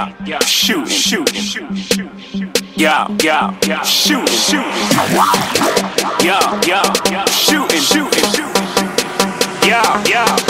Yeah, yeah, yeah, shoot, shoot, shoot. Yeah, yeah, yeah, shooting, shooting. Yeah, yeah, shooting, shooting, shooting. Yeah, yeah,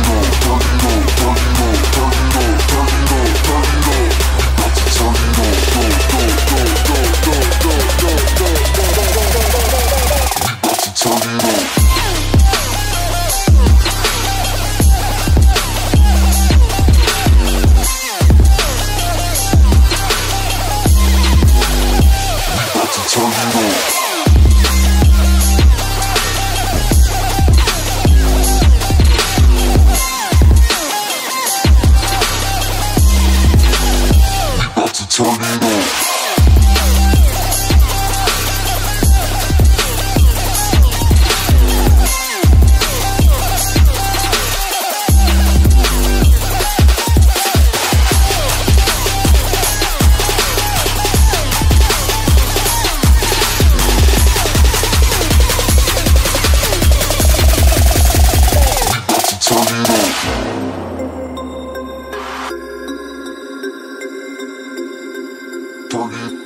devil